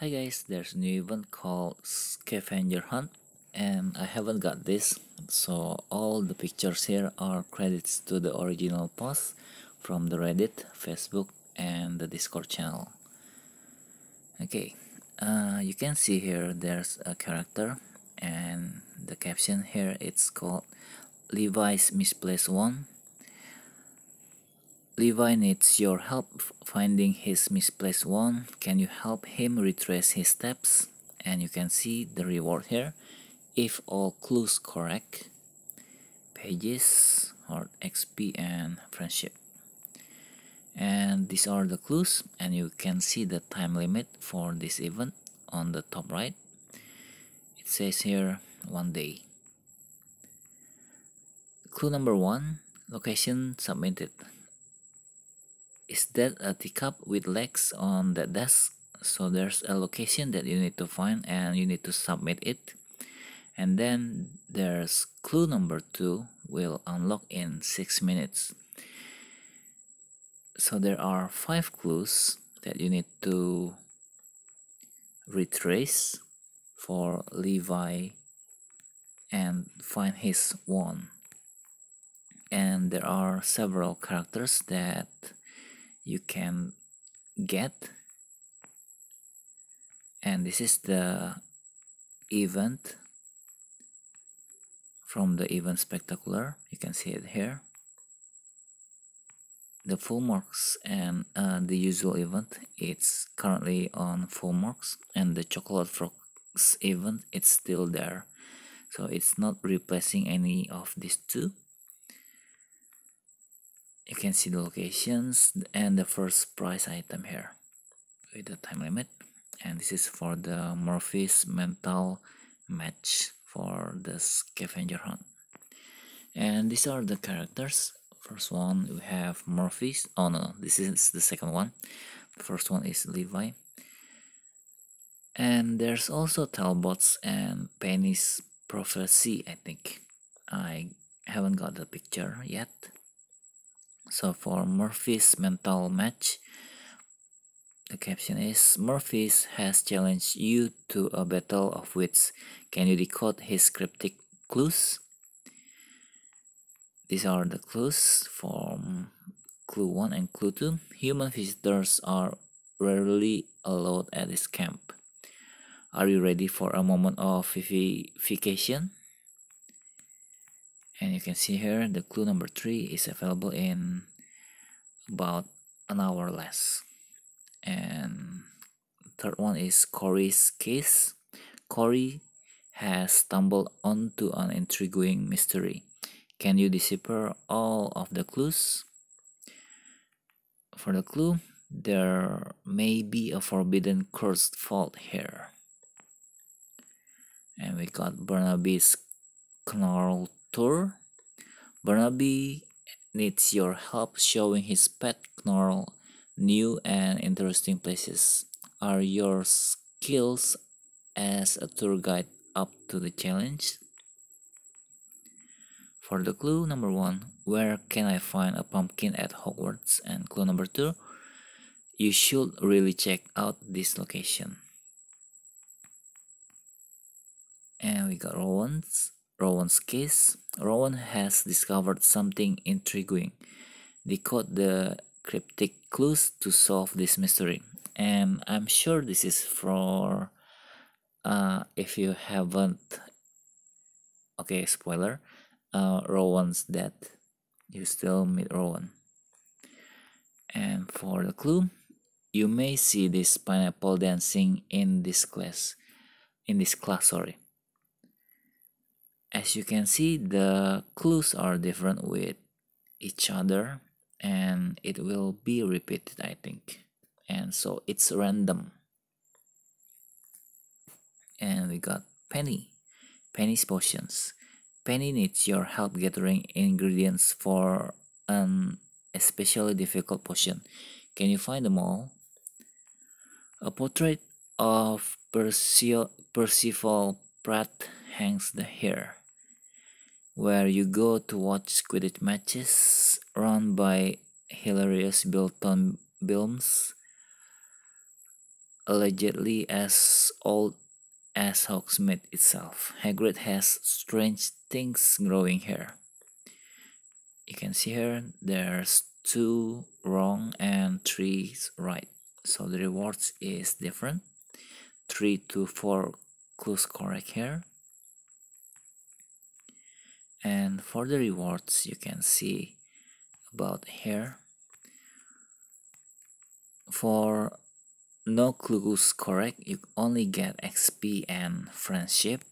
Hi guys, there's a new event called Scavenger Hunt and I haven't got this so all the pictures here are credits to the original post from the Reddit, Facebook and the Discord channel. Okay, uh, you can see here there's a character and the caption here it's called Levi's Misplaced One Levi needs your help finding his misplaced one. Can you help him retrace his steps? And you can see the reward here. If all clues correct, pages, or XP and friendship. And these are the clues and you can see the time limit for this event on the top right. It says here one day. Clue number one, location submitted is that a teacup with legs on the desk. So there's a location that you need to find and you need to submit it. And then there's clue number two will unlock in six minutes. So there are five clues that you need to retrace for Levi and find his one and there are several characters that you can get. And this is the event from the event spectacular. You can see it here. The full marks and uh, the usual event it's currently on full marks. And the chocolate frogs event it's still there. So it's not replacing any of these two you can see the locations and the first prize item here. With the time limit. And this is for the Murphy's mental match for the scavenger hunt. And these are the characters. First one we have Murphy's oh no this is the second one. First one is Levi. And there's also Talbot's and Penny's prophecy I think. I haven't got the picture yet so for Murphy's mental match, the caption is Murphy's has challenged you to a battle of wits. Can you decode his cryptic clues? These are the clues from clue 1 and clue 2. Human visitors are rarely allowed at this camp. Are you ready for a moment of vivification? And you can see here the clue number three is available in about an hour less. And third one is Corey's case. Corey has stumbled onto an intriguing mystery. Can you decipher all of the clues? For the clue there may be a forbidden cursed vault here. And we got Barnaby's Knarl tour. Barnaby needs your help showing his pet Knarl new and interesting places. Are your skills as a tour guide up to the challenge? For the clue number one, where can I find a pumpkin at Hogwarts? And clue number two, you should really check out this location. And we got Rowan's Rowan's case, Rowan has discovered something intriguing. Decode the cryptic clues to solve this mystery. And I'm sure this is for uh, if you haven't okay spoiler uh, Rowan's dead you still meet Rowan and for the clue you may see this pineapple dancing in this class in this class sorry as you can see the clues are different with each other and it will be repeated I think. And so it's random. And we got Penny. Penny's potions. Penny needs your help gathering ingredients for an especially difficult potion. Can you find them all? A portrait of Percival Pratt hangs the here where you go to watch Quidditch matches run by hilarious Bilton Bilms. allegedly as old as Hogsmeade itself. Hagrid has strange things growing here. You can see here there's two wrong and three right. So the rewards is different. Three to four clues correct here. And for the rewards you can see about here. For no clues correct, you only get XP and friendship.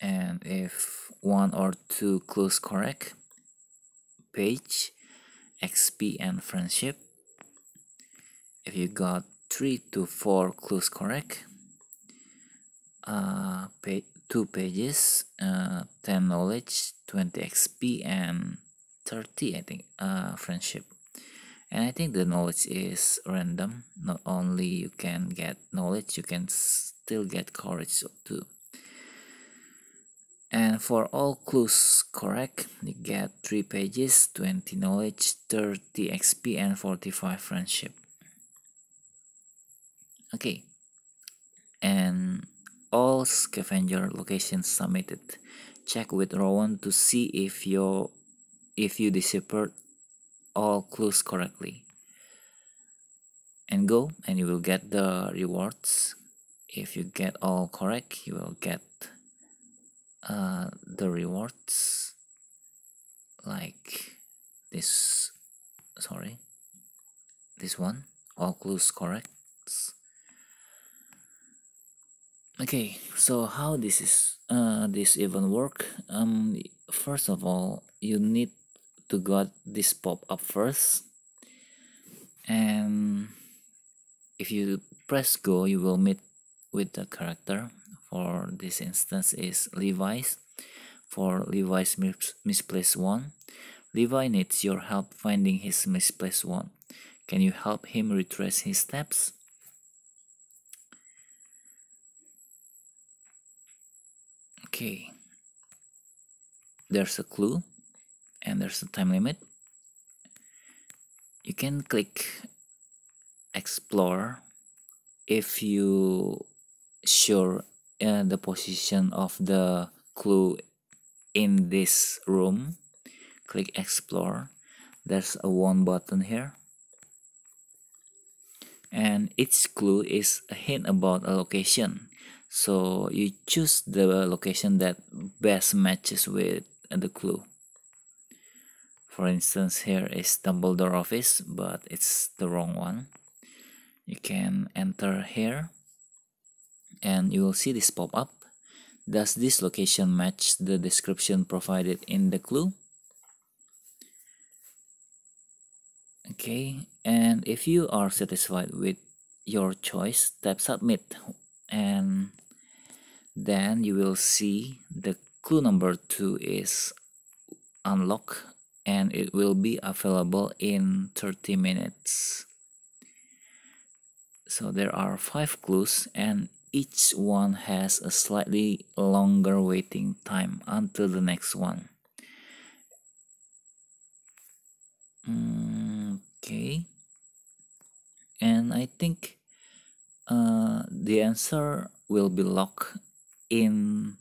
And if one or two clues correct, page, XP and friendship. If you got three to four clues correct, uh, pay, two pages, uh, 10 knowledge, 20 XP and 30 I think uh, friendship. And I think the knowledge is random. Not only you can get knowledge you can still get courage too. And for all clues correct you get 3 pages 20 knowledge 30 XP and 45 friendship. Okay. And all scavenger locations submitted. Check with Rowan to see if you if you deciphered all clues correctly. And go and you will get the rewards. If you get all correct you will get uh, the rewards. Like this sorry this one all clues correct okay so how this is uh, this even work? Um first of all you need to got this pop up first. And if you press go you will meet with the character. For this instance is Levi's. For Levi's mis misplaced one. Levi needs your help finding his misplaced one. Can you help him retrace his steps okay. There's a clue and there's a time limit. You can click explore if you sure uh, the position of the clue in this room. Click explore. There's a one button here. And each clue is a hint about a location so you choose the location that best matches with the clue. For instance here is Dumbledore office but it's the wrong one. You can enter here and you will see this pop up does this location match the description provided in the clue? Okay and if you are satisfied with your choice tap submit and then you will see the clue number two is unlock and it will be available in 30 minutes. So there are five clues and each one has a slightly longer waiting time until the next one. Mm, okay. And I think uh, the answer will be locked in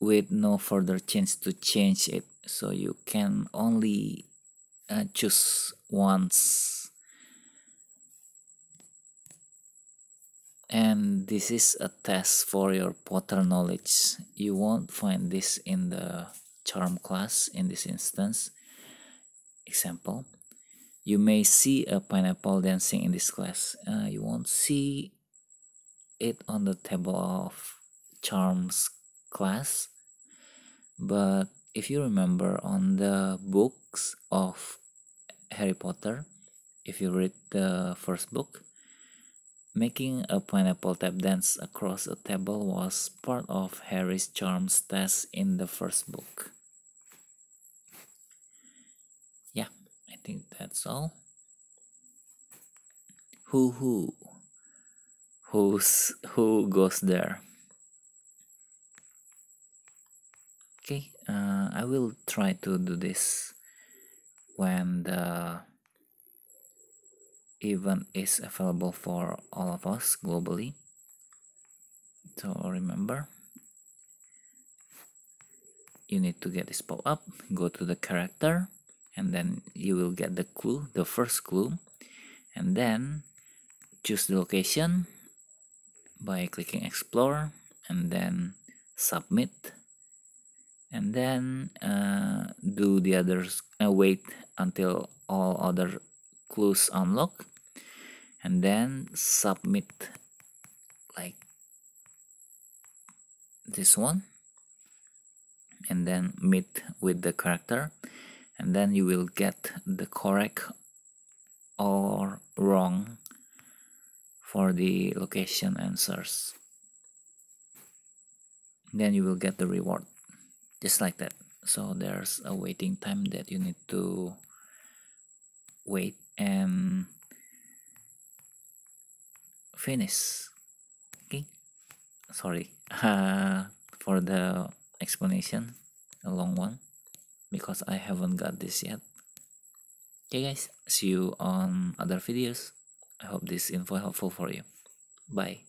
with no further chance to change it. So you can only uh, choose once. And this is a test for your potter knowledge. You won't find this in the charm class in this instance. Example you may see a pineapple dancing in this class. Uh, you won't see it on the table of charms class but if you remember on the books of Harry Potter, if you read the first book, making a pineapple tap dance across a table was part of Harry's charms test in the first book. Yeah, I think that's all. Who who? Who's who goes there? Okay uh, I will try to do this when the event is available for all of us globally. So remember you need to get this pop-up go to the character and then you will get the clue the first clue. And then choose the location by clicking explore and then submit and then uh, do the others uh, wait until all other clues unlock and then submit like this one and then meet with the character and then you will get the correct or wrong for the location answers. Then you will get the reward just like that. So there's a waiting time that you need to wait and finish. Okay? Sorry. Uh, for the explanation a long one because I haven't got this yet. Okay guys. See you on other videos. I hope this info helpful for you. Bye